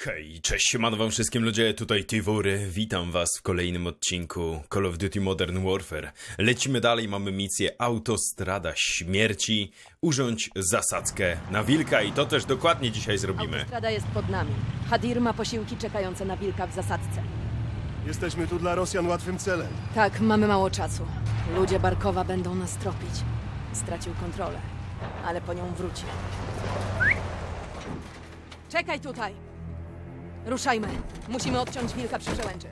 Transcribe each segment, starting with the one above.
Hej, cześć, siemano wam wszystkim ludzie, tutaj Tivury, witam was w kolejnym odcinku Call of Duty Modern Warfare. Lecimy dalej, mamy misję Autostrada Śmierci, urządź zasadzkę na wilka i to też dokładnie dzisiaj zrobimy. Autostrada jest pod nami. Hadir ma posiłki czekające na wilka w zasadzce. Jesteśmy tu dla Rosjan łatwym celem. Tak, mamy mało czasu. Ludzie Barkowa będą nas tropić. Stracił kontrolę, ale po nią wróci. Czekaj tutaj! Ruszajmy. Musimy odciąć wilka przy przełęczy.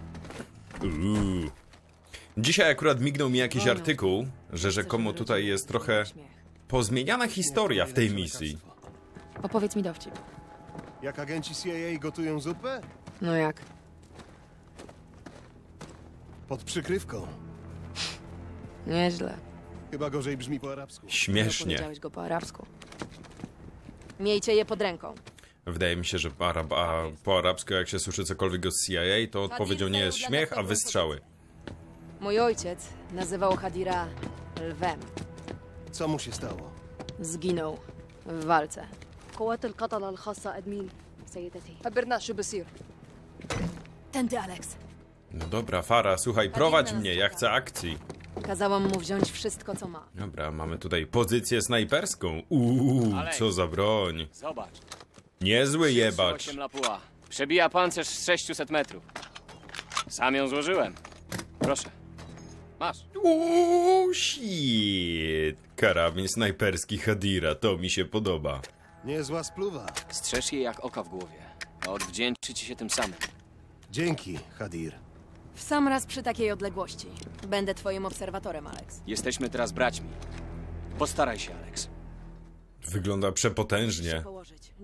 Uuu. Dzisiaj akurat mignął mi jakiś Wojną. artykuł, że rzekomo tutaj jest trochę pozmieniana historia w tej misji. Opowiedz mi dowcip. Jak agenci CIA gotują zupę? No jak? Pod przykrywką. Nieźle. Chyba gorzej brzmi po arabsku. Śmiesznie. Powiedziałeś go po arabsku. Miejcie je pod ręką. Wydaje mi się, że po, arab, a po arabsku jak się słyszy cokolwiek o CIA, to odpowiedzią nie jest śmiech, a wystrzały. Mój ojciec nazywał Hadira lwem. Co mu się stało? Zginął w walce. قوات القتلة الخاصة أدمين سيدتي خبرنا شو بصير Tędy, Alex. No dobra, Fara, słuchaj, prowadź mnie, ja chcę akcji. Kazałam mu wziąć wszystko, co ma. Dobra, mamy tutaj pozycję snajperską. Uuu, co za broń. Zobacz. Niezły jebacz. 8 Lapua. Przebija pancerz z 600 metrów. Sam ją złożyłem. Proszę. Masz. Uuu, shit. Karabin snajperski Hadira, to mi się podoba. Niezła spluwa. Strzeż jej jak oka w głowie. A odwdzięczy ci się tym samym. Dzięki, Hadir. W sam raz przy takiej odległości. Będę twoim obserwatorem, Alex. Jesteśmy teraz braćmi. Postaraj się, Alex. Wygląda przepotężnie.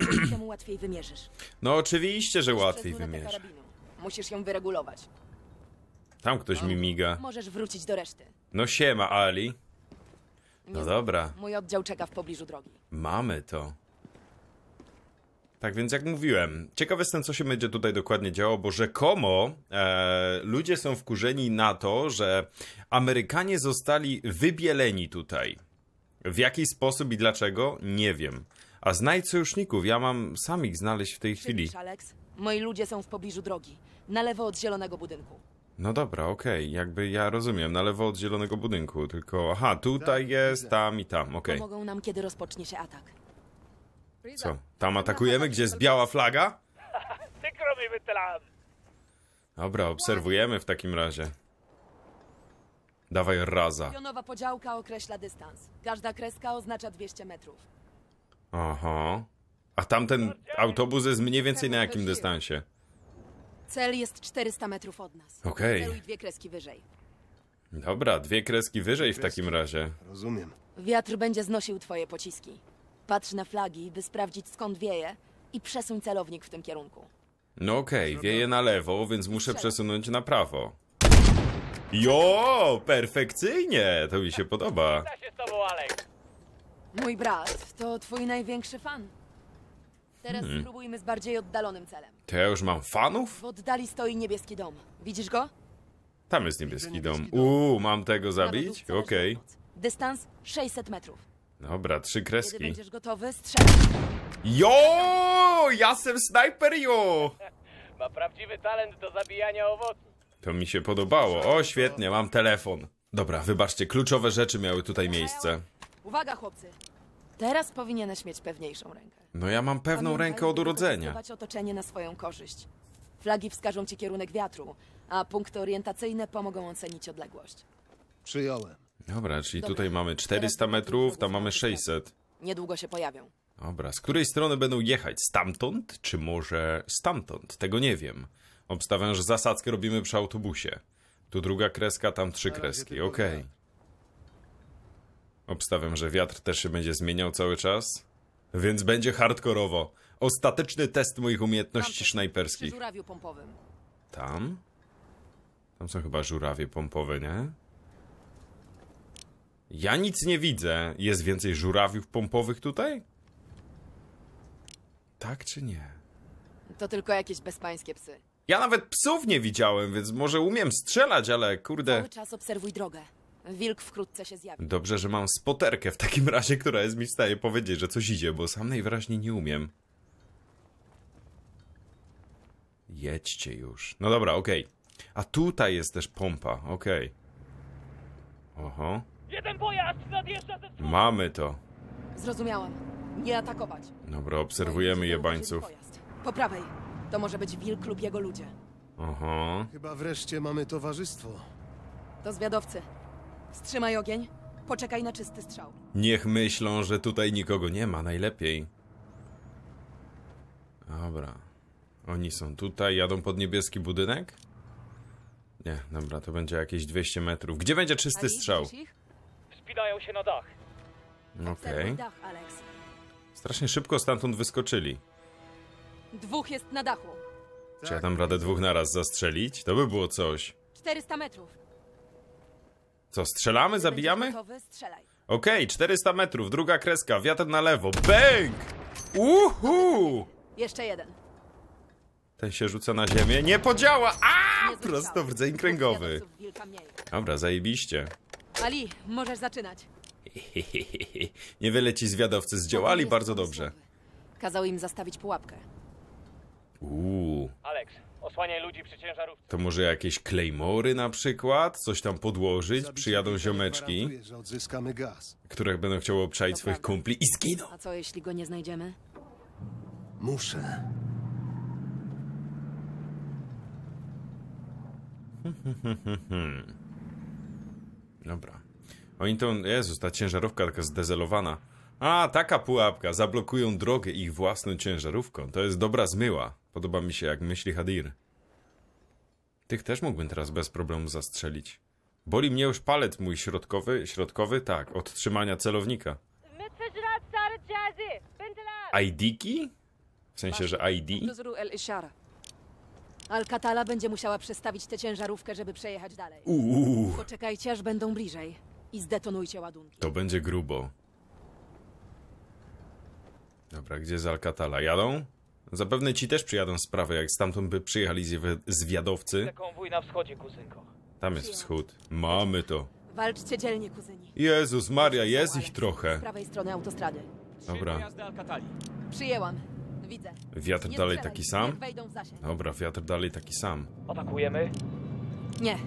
Dzięki temu łatwiej wymierzysz. No oczywiście, że łatwiej Przez lunetę wymierz. karabinu. Musisz ją wyregulować. Tam ktoś mi miga. Możesz wrócić do reszty. No siema, Ali. No dobra, Mój oddział czeka w pobliżu drogi. mamy to. Tak więc jak mówiłem, ciekaw jestem co się będzie tutaj dokładnie działo, bo rzekomo e, ludzie są wkurzeni na to, że Amerykanie zostali wybieleni tutaj. W jaki sposób i dlaczego? Nie wiem. A znajdź sojuszników, ja mam sam ich znaleźć w tej chwili. Przybliż, Alex. Moi ludzie są w pobliżu drogi. Na lewo od zielonego budynku. No dobra, okej, jakby ja rozumiem, na lewo od zielonego budynku, tylko aha, tutaj jest, tam i tam, okej. Pomogą nam, kiedy rozpocznie się atak. Co, tam atakujemy, gdzie jest biała flaga? Dobra, obserwujemy w takim razie. Dawaj raza. Pionowa podziałka określa dystans. Każda kreska oznacza 200 metrów. Aha. A tamten autobus jest mniej więcej na jakim dystansie? Cel jest 400 metrów od nas. Okej. Celuj dwie kreski wyżej. Dobra, dwie kreski wyżej w takim razie. Rozumiem. Wiatr będzie znosił twoje pociski. Patrz na flagi, by sprawdzić skąd wieje i przesuń celownik w tym kierunku. No okej, wieje na lewo, więc muszę przesunąć na prawo. Jo, perfekcyjnie, to mi się podoba. Mój brat to twój największy fan. Teraz spróbujmy z bardziej oddalonym celem. To ja już mam fanów? W oddali stoi niebieski dom. Widzisz go? Tam jest niebieski dom. Uuu, mam tego Na zabić? lodówce leży Okej. pomoc. Dystans 600 metrów. Dobra, trzy Kiedy kreski. będziesz gotowy, strzel. Jo! Jasem snajper, jo! Ma prawdziwy talent do zabijania owoców. To mi się podobało. O, świetnie, mam telefon. Dobra, wybaczcie, kluczowe rzeczy miały tutaj miejsce. Uwaga, chłopcy. Teraz powinieneś mieć pewniejszą rękę. No ja mam pewną Pamiętaj, rękę od urodzenia. otoczenie na swoją korzyść. Flagi wskażą ci kierunek wiatru, a punkty orientacyjne pomogą ocenić odległość. Przyjąłem. Dobra, czyli Dobra. tutaj mamy Teraz 400 będą metrów, tam mamy autostradzie. 600. Niedługo się pojawią. Dobra, z której strony będą jechać? Stamtąd, czy może stamtąd? Tego nie wiem. Obstawiam, że zasadzkę robimy przy autobusie. Tu druga kreska, tam trzy kreski, okej. wiatr. Obstawiam, że wiatr też się będzie zmieniał cały czas. Więc będzie hardkorowo. Ostateczny test moich umiejętności snajperskich. Tam? Tam są chyba żurawie pompowe, nie? Ja nic nie widzę. Jest więcej żurawiów pompowych tutaj? Tak czy nie? To tylko jakieś bezpańskie psy. Ja nawet psów nie widziałem, więc może umiem strzelać, ale kurde. Cały czas obserwuj drogę. Wilk wkrótce się zjawi. Dobrze, że mam spoterkę w takim razie, która jest mi w stanie powiedzieć, że coś idzie, bo sam najwyraźniej nie umiem. Jedźcie już. No dobra, okej. A tutaj jest też pompa, okej. Oho. Jeden pojazd nadjeżdża ze wschodu! Mamy to. Zrozumiałam. Nie atakować. Dobra, obserwujemy jebańców. Po prawej. To może być wilk lub jego ludzie. Oho. Chyba wreszcie mamy towarzystwo. To zwiadowcy. Wstrzymaj ogień. Poczekaj na czysty strzał. Niech myślą, że tutaj nikogo nie ma, najlepiej. Dobra. Oni są tutaj, jadą pod niebieski budynek? Nie, dobra, to będzie jakieś 200 metrów. Gdzie będzie czysty Ali, strzał? Wspinają się na dach. Okej. Alex. Strasznie szybko stamtąd wyskoczyli. Dwóch jest na dachu. Czy ja dam radę dwóch naraz zastrzelić? To by było coś. 400 metrów. Co, strzelamy, zabijamy? Okej, 400 metrów, druga kreska, wiatr na lewo, bęk! Uhu! Jeszcze jeden. Ten się rzuca na ziemię, nie podziała! A! Prosto w rdzeń kręgowy. Dobra, zajebiście. Ali, możesz zaczynać. Niewiele ci zwiadowcy zdziałali bardzo dobrze. Kazał im zastawić pułapkę. Uuu, Alex, osłaniaj ludzi przy ciężarówce. to może jakieś klejmory na przykład? Coś tam podłożyć? Przyjadą ziomeczki, że odzyskamy gaz. które będą chciały obczaić swoich prawda. kumpli i zginą. A co jeśli go nie znajdziemy? Muszę. Dobra. Oni to, Jezus, ta ciężarówka taka zdezelowana. A, taka pułapka. Zablokują drogę ich własną ciężarówką. To jest dobra zmyła. Podoba mi się, jak myśli Hadir. Tych też mógłbym teraz bez problemu zastrzelić. Boli mnie już palet mój środkowy, środkowy, tak, od trzymania celownika. ID-ki? W sensie, że ID? Alcatala będzie musiała przestawić tę ciężarówkę, żeby przejechać dalej. Uuu. Poczekajcie, aż będą bliżej i zdetonujcie ładunki. To będzie grubo. Dobra, gdzie z Alcatala? Jadą? Zapewne ci też przyjadą sprawy, jak stamtąd by przyjechali zwiadowcy. Konwój na wschodzie, kuzynko. Tam jest wschód. Mamy to. Walczcie dzielnie, kuzyni. Jezus Maria, jest ich trochę. Z prawej strony autostrady. Dobra. Przyjęłam. Widzę. Wiatr Nie dalej taki sam? Dobra, wiatr dalej taki sam. Atakujemy? Nie.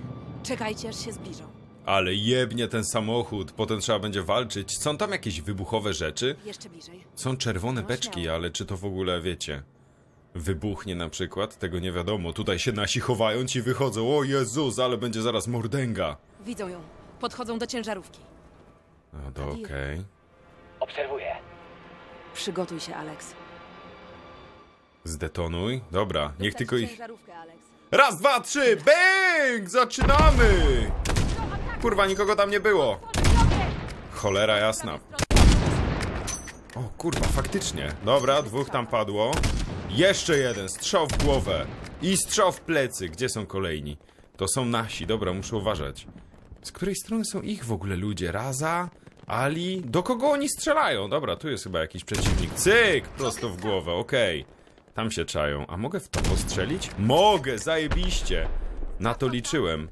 Czekajcie, aż się zbliżą. Ale jebnie ten samochód, potem trzeba będzie walczyć. Są tam jakieś wybuchowe rzeczy? Jeszcze bliżej. Są czerwone No, beczki, ale czy to w ogóle wiecie? Wybuchnie na przykład? Tego nie wiadomo. Tutaj się nasi chowają, ci wychodzą. O Jezus, ale będzie zaraz mordęga. Widzą ją. Podchodzą do ciężarówki. No to okej. Obserwuję. Przygotuj się, Alex. Zdetonuj. Dobra, niech Dostać tylko ich... Raz, dwa, trzy, bang! Zaczynamy! Kurwa, nikogo tam nie było. Cholera jasna. O kurwa, faktycznie. Dobra, dwóch tam padło. Jeszcze jeden, strzał w głowę. I strzał w plecy. Gdzie są kolejni? To są nasi, dobra, muszę uważać. Z której strony są ich w ogóle ludzie? Raza? Ali? Do kogo oni strzelają? Dobra, tu jest chyba jakiś przeciwnik. Cyk! Prosto w głowę, okej. Tam się czają. A mogę w to postrzelić? Mogę, zajebiście. Na to liczyłem.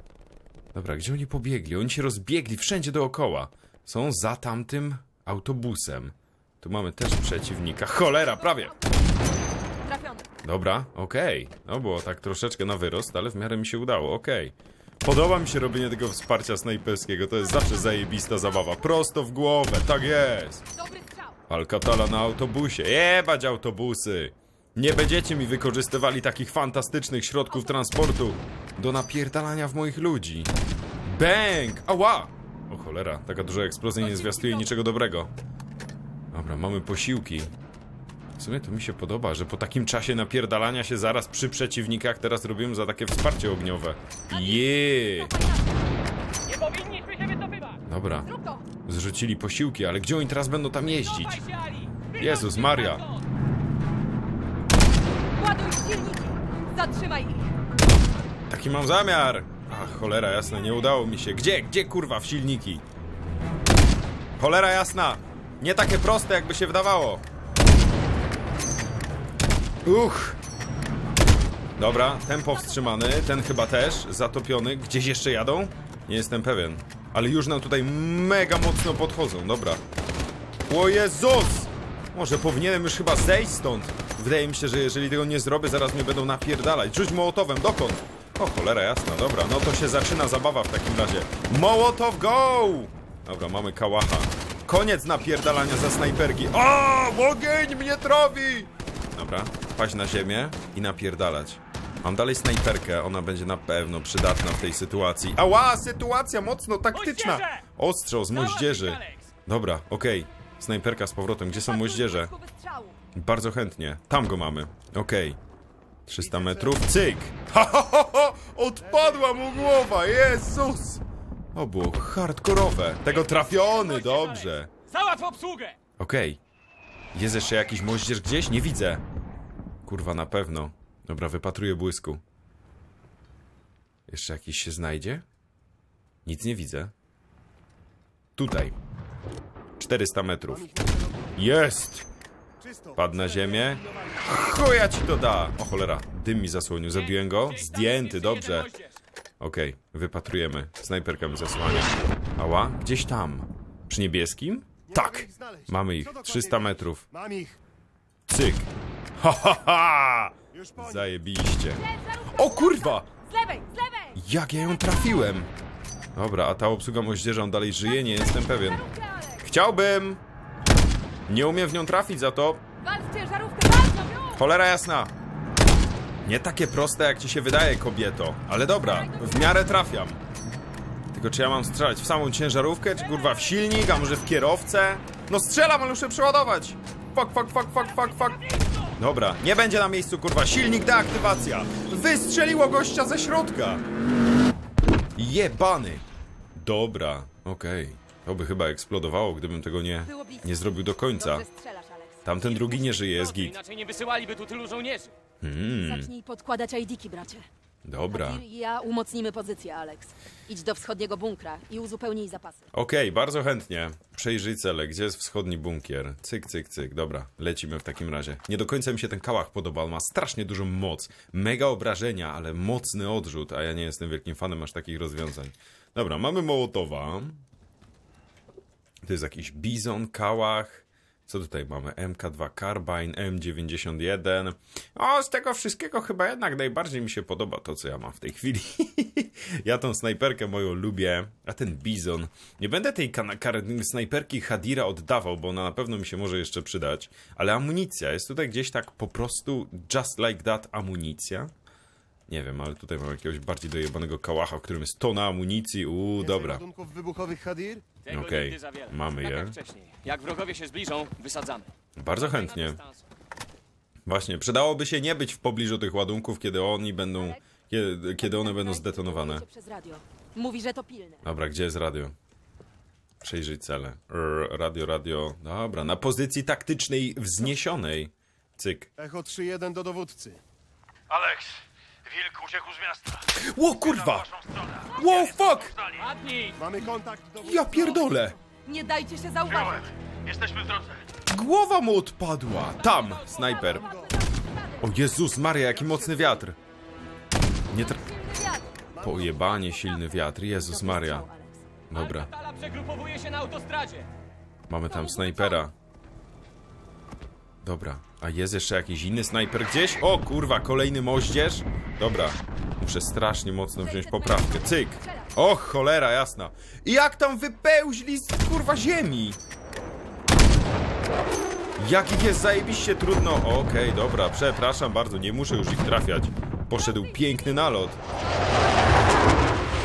Dobra, gdzie oni pobiegli? Oni się rozbiegli wszędzie dookoła. Są za tamtym autobusem. Tu mamy też przeciwnika. Cholera, prawie! Trafiony. Dobra, okej. No było tak troszeczkę na wyrost, ale w miarę mi się udało, okej. Podoba mi się robienie tego wsparcia snajperskiego, to jest zawsze zajebista zabawa. Prosto w głowę, tak jest! Dobry strzał. Alcatala na autobusie, jebać autobusy! Nie będziecie mi wykorzystywali takich fantastycznych środków transportu do napierdalania w moich ludzi. Bang! Ała! O cholera, taka duża eksplozja nie zwiastuje niczego dobrego. Dobra, mamy posiłki. W sumie to mi się podoba, że po takim czasie napierdalania się zaraz przy przeciwnikach teraz robimy za takie wsparcie ogniowe. Jeee! Nie powinniśmy się wycofywać! Dobra, zrzucili posiłki, ale gdzie oni teraz będą tam jeździć? Jezus Maria! Ładuj silniki. Zatrzymaj ich. Taki mam zamiar! Ach, cholera jasna, nie udało mi się. Gdzie, gdzie kurwa w silniki? Cholera jasna! Nie takie proste, jakby się wydawało. Uch! Dobra, ten powstrzymany, ten chyba też, zatopiony. Gdzieś jeszcze jadą? Nie jestem pewien. Ale już nam tutaj mega mocno podchodzą, dobra. O Jezus! Może powinienem już chyba zejść stąd. Wydaje mi się, że jeżeli tego nie zrobię, zaraz mnie będą napierdalać. Rzuć mołotowem, dokąd? O, cholera jasna, dobra, no to się zaczyna zabawa w takim razie. Mołotow, go! Dobra, mamy kałacha. Koniec napierdalania za snajperki. O, ogień mnie trawi! Dobra, paść na ziemię i napierdalać. Mam dalej snajperkę, ona będzie na pewno przydatna w tej sytuacji. Ała, sytuacja mocno taktyczna! Ostrzo z moździerzy. Dobra, okej. Snajperka z powrotem, gdzie są moździerze? Bardzo chętnie. Tam go mamy. Okej. 300 metrów. Cyk! Ha, ha, ha, ha! Odpadła mu głowa! Jezus! O, było hardkorowe. Tego trafiony, dobrze. Załatw obsługę! Okej. Jest jeszcze jakiś moździerz gdzieś? Nie widzę. Kurwa, na pewno. Dobra, wypatruję błysku. Jeszcze jakiś się znajdzie? Nic nie widzę. Tutaj. 400 metrów. Jest! Padł na ziemię. Chuja ci to da! O cholera, dym mi zasłonił. Zabiłem go? Zdjęty, dobrze. Okej, wypatrujemy. Snajperka mi zasłania. Ała, gdzieś tam. Przy niebieskim? Nie Tak! Mamy ich. Co dokładnie 300 wiesz? metrów. Mam ich. Cyk. Ha. Zajebiście. O kurwa! Z lewej, z lewej! Jak ja ją trafiłem? Dobra, a ta obsługa moździerza, on dalej żyje? Nie jestem pewien. Chciałbym! Nie umiem w nią trafić za to. Cholera jasna. Nie takie proste, jak ci się wydaje, kobieto. Ale dobra, w miarę trafiam. Tylko czy ja mam strzelać w samą ciężarówkę, czy kurwa w silnik, a może w kierowcę? No strzelam, ale muszę przeładować. Fuck, fuck, fuck, fuck, fuck, fuck. Dobra, nie będzie na miejscu, kurwa. Silnik deaktywacja. Wystrzeliło gościa ze środka. Jebany. Dobra, okej. To by chyba eksplodowało, gdybym tego nie, nie zrobił do końca. Tamten drugi nie żyje, jest git. Inaczej nie wysyłaliby tu tylu żołnierzy. Zacznij podkładać ID-ki, bracie. Dobra. Kadir i ja umocnimy pozycję, Alex. Idź do wschodniego bunkra i uzupełnij zapasy. Okej, bardzo chętnie. Przejrzyj cele. Gdzie jest wschodni bunkier? Cyk, cyk, cyk. Dobra, lecimy w takim razie. Nie do końca mi się ten kałach podoba. On ma strasznie dużą moc. Mega obrażenia, ale mocny odrzut, a ja nie jestem wielkim fanem aż takich rozwiązań. Dobra, mamy Mołotowa. To jest jakiś bizon, kałach. Co tutaj mamy? MK2 Carbine, M91. O, z tego wszystkiego chyba jednak najbardziej mi się podoba to, co ja mam w tej chwili. ja tą snajperkę moją lubię, a ten bizon. Nie będę tej snajperki Hadira oddawał, bo ona na pewno mi się może jeszcze przydać. Ale amunicja, jest tutaj gdzieś tak po prostu just like that amunicja? Nie wiem, ale tutaj mam jakiegoś bardziej dojebanego kałacha, w którym jest tona amunicji. Uuu, dobra. ładunków wybuchowych Hadir? Tego Okej, nigdy za wiele. mamy tak je. Jak wcześniej. Jak wrogowie się zbliżą, wysadzamy. Bardzo chętnie. Właśnie, przydałoby się nie być w pobliżu tych ładunków, kiedy oni będą. Kiedy, kiedy one będą zdetonowane. Cię Przez radio. Mówi, że to pilne. Dobra, gdzie jest radio? Przejrzyj cele. R, radio, radio. Dobra, na pozycji taktycznej wzniesionej. Cyk. Echo 3-1 do dowódcy. Alex, wilk uciekł z miasta. Ło kurwa! Wow, fuck! Padnij! Mamy kontakt dowódcy. Ja pierdolę! Nie dajcie się zauważyć. Jesteśmy w drodze. Głowa mu odpadła! Tam! Snajper. O Jezus Maria, jaki mocny wiatr! Nie tra... Silny wiatr. Pojebanie silny wiatr, Jezus Maria. Dobra, Alcatala przegrupowuje się na autostradzie. mamy tam snajpera. Dobra, a jest jeszcze jakiś inny snajper gdzieś? O kurwa, kolejny moździerz? Dobra, muszę strasznie mocno wziąć poprawkę. Cyk! O cholera, jasna. I jak tam wypełźli z kurwa ziemi? Jak ich jest zajebiście trudno. Okej, dobra, przepraszam bardzo, nie muszę już ich trafiać. Poszedł piękny nalot.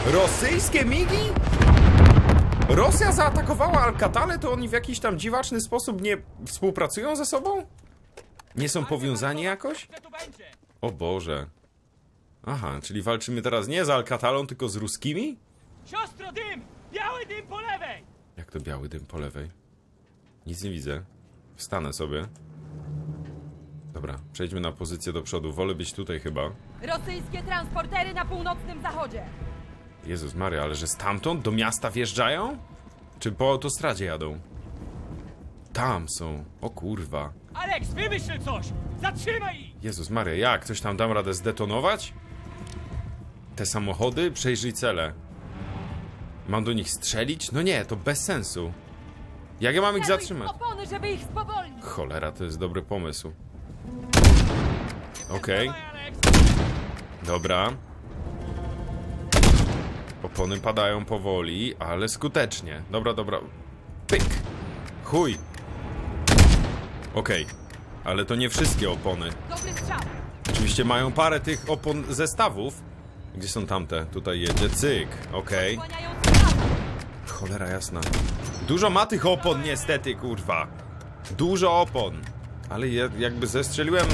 Rosyjskie migi? Rosja zaatakowała Alcatalę, to oni w jakiś tam dziwaczny sposób nie współpracują ze sobą? Nie są powiązani jakoś? O Boże. Aha, czyli walczymy teraz nie z Alcatalą, tylko z ruskimi? Siostro, dym! Biały dym po lewej! Jak to biały dym po lewej? Nic nie widzę. Wstanę sobie. Dobra, przejdźmy na pozycję do przodu. Wolę być tutaj chyba. Rosyjskie transportery na północnym zachodzie. Jezus Maria, ale że stamtąd do miasta wjeżdżają? Czy po autostradzie jadą? Tam są. O kurwa. Alex, wymyśl coś! Zatrzymaj ich! Jezus Maria, jak? Coś tam dam radę zdetonować? Te samochody? Przejrzyj cele. Mam do nich strzelić? No nie, to bez sensu. Jak ja mam ich zatrzymać? opony, żeby ich spowolnić. Cholera, to jest dobry pomysł. Okej. Dobra. Opony padają powoli, ale skutecznie. Dobra, dobra. Pyk. Chuj. Okej. Ale to nie wszystkie opony. Oczywiście mają parę tych opon zestawów. Gdzie są tamte? Tutaj jedzie. Cyk. Okej. Strzał! Cholera jasna. Dużo ma tych opon niestety, kurwa. Dużo opon. Ale jakby zestrzeliłem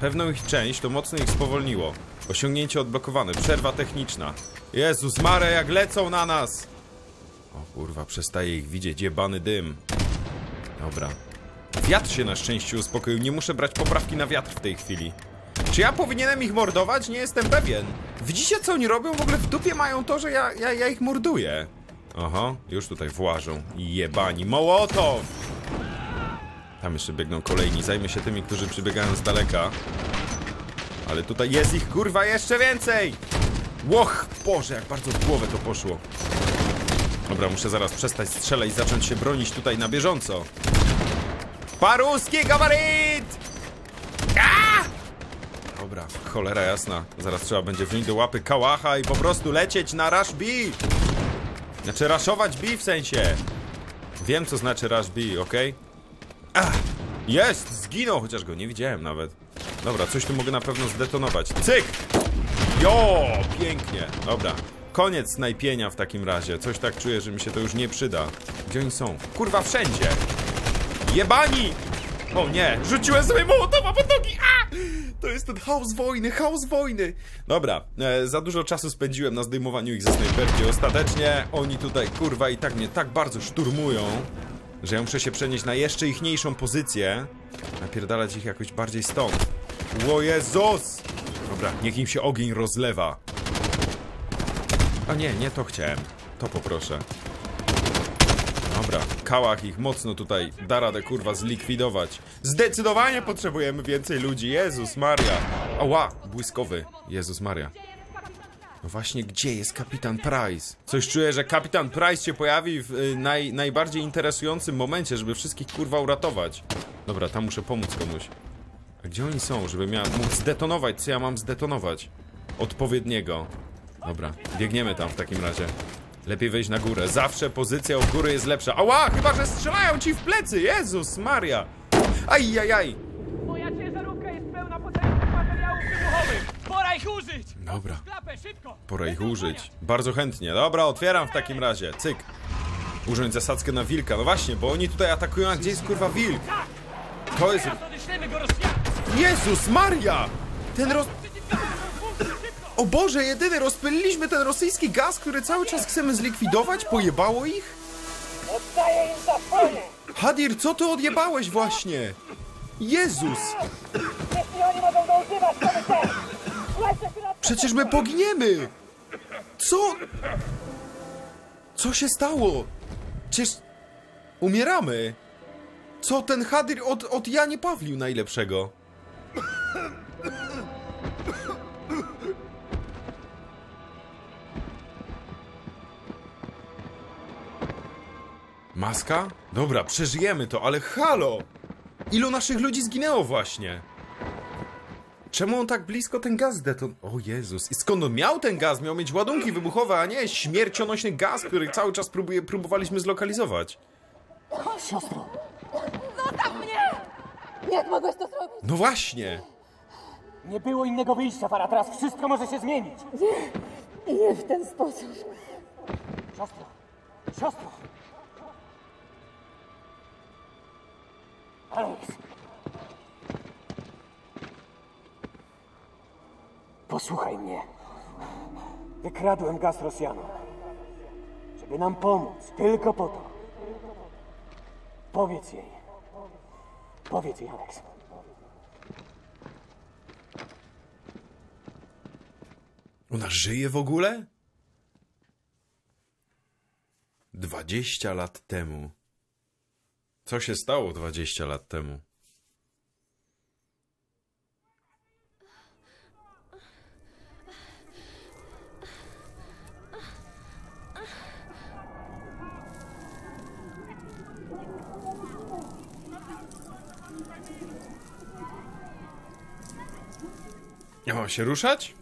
pewną ich część, to mocno ich spowolniło. Osiągnięcie odblokowane. Przerwa techniczna. Jezus Mare, jak lecą na nas! O kurwa, przestaje ich widzieć. Jebany dym. Dobra. Wiatr się na szczęście uspokoił. Nie muszę brać poprawki na wiatr w tej chwili. Czy ja powinienem ich mordować? Nie jestem pewien. Widzicie, co oni robią? W ogóle w dupie mają to, że ja, ja, ja ich morduję. Aha, już tutaj włażą. Jebani. Mołotow! Tam jeszcze biegną kolejni. Zajmę się tymi, którzy przybiegają z daleka. Ale tutaj jest ich, kurwa, jeszcze więcej! Łoch! Boże, jak bardzo w głowę to poszło. Dobra, muszę zaraz przestać strzelać i zacząć się bronić tutaj na bieżąco. Paruski gabaryt! Dobra, cholera jasna. Zaraz trzeba będzie wziąć do łapy kałacha i po prostu lecieć na rush B. Znaczy raszować B w sensie. Wiem co znaczy rush B, ok? Ach, jest! Zginął, chociaż go nie widziałem nawet. Dobra, coś tu mogę na pewno zdetonować. Cyk! Jo! Pięknie. Dobra. Koniec snajpienia w takim razie. Coś tak czuję, że mi się to już nie przyda. Gdzie oni są? Kurwa, wszędzie! Jebani! O nie, rzuciłem sobie mołotowa pod nogi! A! To jest ten chaos wojny, chaos wojny! Dobra, e, za dużo czasu spędziłem na zdejmowaniu ich ze snajperki. Ostatecznie oni tutaj, kurwa, i tak mnie tak bardzo szturmują, że ja muszę się przenieść na jeszcze ichniejszą pozycję. Napierdalać ich jakoś bardziej stąd. Ło Jezus! Dobra, niech im się ogień rozlewa. A nie, nie to chciałem. To poproszę. Dobra, kałach ich mocno tutaj da radę kurwa zlikwidować. Zdecydowanie potrzebujemy więcej ludzi. Jezus Maria. Ała, błyskowy. Jezus Maria. No właśnie, gdzie jest kapitan Price? Coś czuję, że kapitan Price się pojawi w y, naj, najbardziej interesującym momencie, żeby wszystkich kurwa uratować. Dobra, tam muszę pomóc komuś. A gdzie oni są, żebym ja mógł zdetonować, co ja mam zdetonować? Odpowiedniego. Dobra, biegniemy tam w takim razie. Lepiej wejść na górę. Zawsze pozycja u góry jest lepsza. Ała, chyba że strzelają ci w plecy! Jezus Maria! Ajajaj! Moja ciężarówka jest pełna potężnych materiałów wybuchowych! Pora ich użyć! Dobra, Klapę, szybko! pora ich użyć. Bardzo chętnie. Dobra, otwieram w takim razie. Cyk. Użyć zasadzkę na wilka. No właśnie, bo oni tutaj atakują, a gdzie jest kurwa wilk? To jest... Jezus Maria! Ten roz... O Boże, jedyny, rozpyliliśmy ten rosyjski gaz, który cały czas chcemy zlikwidować? Pojebało ich? Oddaję im za swoje! Hadir, co ty odjebałeś właśnie? Jezus! Jeśli oni mogą go używać, to my też! Przecież my poginiemy! Co? Co się stało? Przecież... Umieramy! Co ten Hadir od, od Janie Pawlił najlepszego? Maska? Dobra, przeżyjemy to, ale halo! Ilu naszych ludzi zginęło właśnie? Czemu on tak blisko ten gaz deton... O Jezus. I skąd on miał ten gaz? Miał mieć ładunki wybuchowe, a nie śmiercionośny gaz, który cały czas próbuje, próbowaliśmy zlokalizować. Jak mogłeś to zrobić? No właśnie! Nie było innego wyjścia, Fara. Teraz wszystko może się zmienić. Nie w ten sposób. Siostro, siostro. Alex. Posłuchaj mnie. Wykradłem gaz Rosjanom. Żeby nam pomóc. Tylko po to. Powiedz jej. Powiedz jej, Alex. Ona żyje w ogóle? 20 lat temu. Co się stało 20 lat temu? Ja mam się ruszać?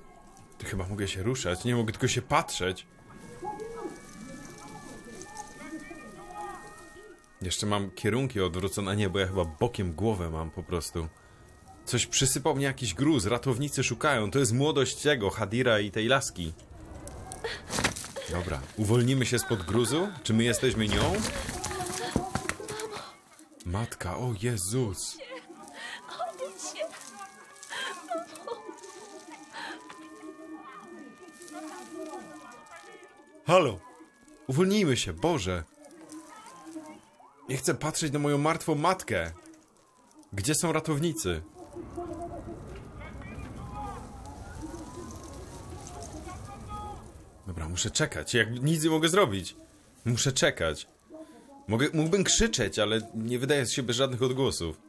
To chyba mogę się ruszać, nie mogę tylko się patrzeć. Jeszcze mam kierunki odwrócone, a nie, bo ja chyba bokiem głowę mam po prostu. Coś przysypał mnie jakiś gruz, ratownicy szukają, to jest młodość tego, Hadira i tej laski. Dobra, uwolnimy się spod gruzu? Czy my jesteśmy nią? Matka, o Jezus. Halo! Uwolnijmy się, Boże! Nie chcę patrzeć na moją martwą matkę! Gdzie są ratownicy? Dobra, muszę czekać. Jak nic nie mogę zrobić. Muszę czekać. Mogę, mógłbym krzyczeć, ale nie wydaje z siebie żadnych odgłosów.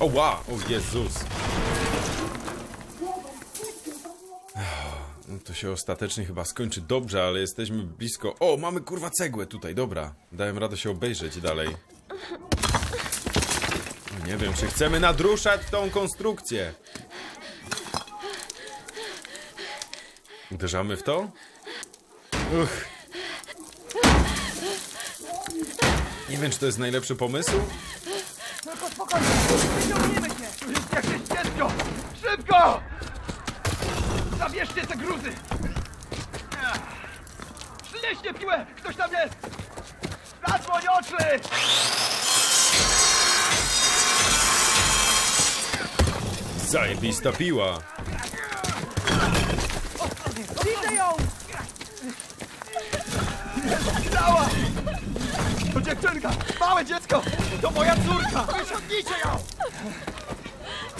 O wow, o Jezus. No to się ostatecznie chyba skończy dobrze, ale jesteśmy blisko. O, mamy kurwa cegłę tutaj, dobra. Dałem radę się obejrzeć dalej. Nie wiem, czy chcemy nadruszać tą konstrukcję. Uderzamy w to? Uch. Nie wiem, czy to jest najlepszy pomysł. Tylko spokojnie, wyciągniemy dziecko! Szybko! Zabierzcie te gruzy! Przynieście piłę! Ktoś tam jest! Zasłoń oczy! Zajebista piła. Widzę ją! Dała! To dziewczynka! Małe dziecko! To moja córka! Wyciągnijcie ją!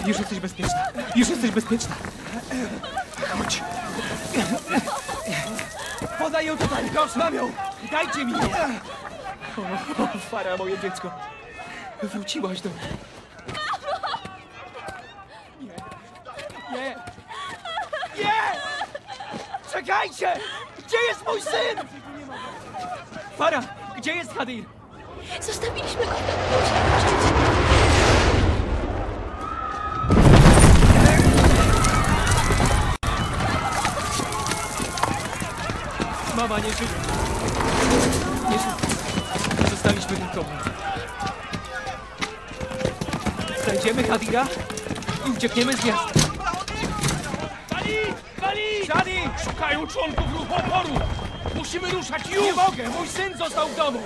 Już jesteś bezpieczna. Już jesteś bezpieczna. Chodź! Podaj ją tutaj! Proszę, mam ją! Dajcie mi. O, o, Fara, moje dziecko. Wróciłaś do mnie. Nie! Nie! Czekajcie! Gdzie jest mój syn? Fara, gdzie jest Hadir? Zostawiliśmy go. Mama nie żyje. Nie żyje. Zostaliśmy tylko my. Znajdziemy Hadira i uciekniemy z miasta. Bali! Bali! Shadi! Szukają członków ruchu oporu! Musimy ruszać już! Nie mogę! Mój syn został w domu!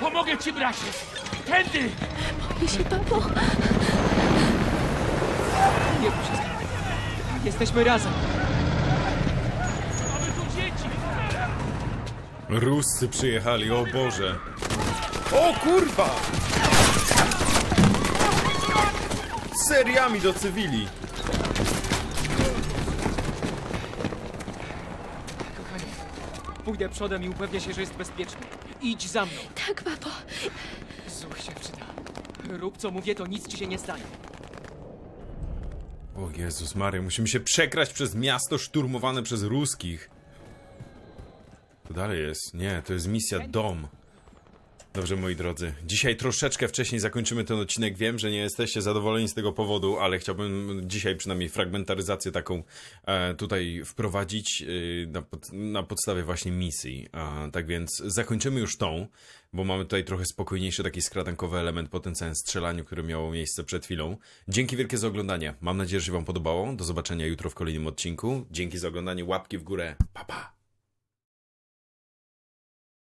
Pomogę ci, bracie! Tędy! Jeśli papo, Nie się nim. Jesteśmy razem. Mamy tu dzieci! Ruscy przyjechali, o Boże. O kurwa! Seriami do cywili. Kochanie, pójdę przodem i upewnię się, że jest bezpieczny. Idź za mną. tak, papo. Zuch się przyda. Rób co mówię, to nic ci się nie stanie. O Jezus Maria, musimy się przekraść przez miasto szturmowane przez ruskich. Dalej jest. Nie, to jest misja Dom. Dobrze, moi drodzy. Dzisiaj troszeczkę wcześniej zakończymy ten odcinek. Wiem, że nie jesteście zadowoleni z tego powodu, ale chciałbym dzisiaj przynajmniej fragmentaryzację taką e, tutaj wprowadzić e, na, pod, na podstawie właśnie misji. E, tak więc zakończymy już tą, bo mamy tutaj trochę spokojniejszy taki skradankowy element po tym całym strzelaniu, które miało miejsce przed chwilą. Dzięki wielkie za oglądanie. Mam nadzieję, że się wam podobało. Do zobaczenia jutro w kolejnym odcinku. Dzięki za oglądanie. Łapki w górę. Pa, pa.